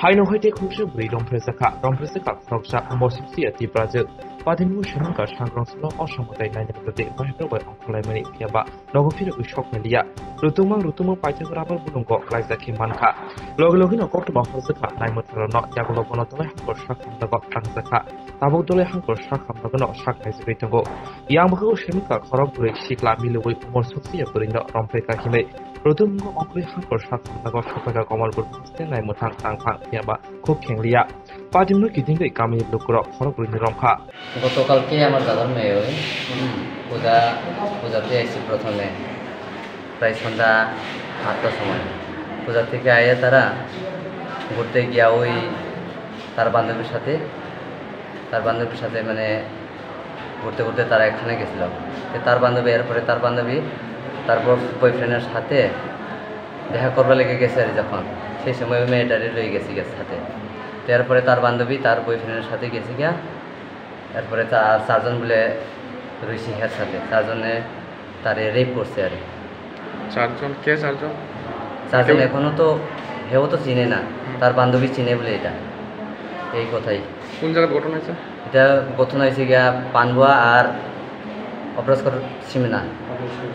haino hoite khungse bui romphre sakha romphre sakha khoksa mosipsi ati brazil padinmu shenka sangrong slo osamotai naina prote bahra bai ongkolai mani phiaba nogofire ushok melia rutumang rutumang paita grabar bulungko klaisa ki manka log logino kokto bahra sakha naimo tharono yagulo bono tole hangkor sakham dago tang sakha tabuk dole hangkor sakham dago no sakhai jibai tango yang bako shenka buri sikla milugoi umor suksi apurindo romphre ka hime রুদুমঙ্গ অঙ্কুরি হাঙ্কর Satnagar সকাকা Kamalpur ফাস্তে নাই মুথাং তাংফাং ইয়াবা খুব খেংলিয়া পাজিমনো কিদিঙ্গই কামি লুকুর খরগুরিনি রংখা গতকালকে আমার দাদার মেয়ে ওই, পূজা, পূজাতে এসেছি প্রথমে, প্রায় সন্ধ্যা আটটার সময়। পূজা থেকে আইয়া তারা ঘুরতে গিয়া ওই তার বান্ধবীর সাথে, তার বান্ধবীর সাথে মানে ঘুরতে ঘুরতে তারা এখানে গেছিল। তার বান্ধবী, এরপরে তার বান্ধবী তারপর বয়ফ্রেন্ডের সাথে দেখা করবার লেগে গেছে আর যখন। সেই সময় ওই মেয়েটারে রয়ে গেছি গেছে সাথে। তো এরপরে তার বান্ধবী তার বয়ফ্রেন্ডের সাথে গেছে গিয়া এরপরে তার চারজন বলে রয়েছে হ্যার সাথে। চারজনে তারে রেপ করছে আর। চারজন? কে চারজন? চারজন কেউ- এখনও তো হেও তো চিনে না। তার বান্ধবী চিনে বলে এটা। এই কথাই। কোন জায়গায় ঘটনা হয়েছে? এটা গঠন হয়েছে গিয়া পানবুয়া আর অপরাজকর সীমানা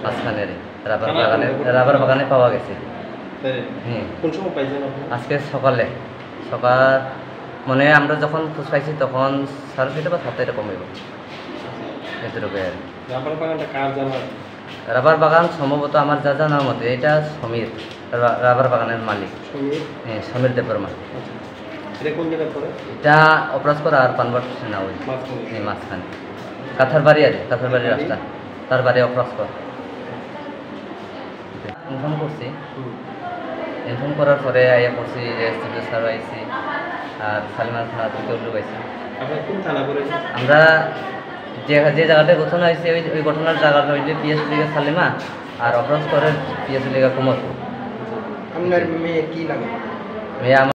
মাঝখানের রাবার বাগানে রাবার বাগানে পাওয়া গেছে। হ্যাঁ। আজকে সকালে। সকাল মানে আমরা যখন খোঁজ পাইছি তখন সাড়ে ছয়টা বা সাতটা এরকম হইব। এতটুকু আর। রাবার কার বাগান সম্ভবত আমার যা জানার মতে এটা সমীর। রাবার বাগানের মালিক। হ্যাঁ সমীর দেববর্মা আচ্ছা। এটা এটা অপরাজকর আর পানবট না ওই মাঝখানে। কাঁথার বাড়ি আছে কাঁথার বাড়ির রাস্তা। তার বাড়ি ইনফর্ম করছি। ইনফর্ম করার পরে আইয়া করছি যে স্যার আইসি আর সালিমার থানা থেকে লোক আইসি আমরা যে যে জায়গাটা ঘটনা হয়েছে ওই ওই ঘটনার জায়গাটা হইলে পিএস লিগা সালিমা আর অপরাজ করের পিএস লিগা কুমর আপনার মেয়ে কি লাগে মেয়ে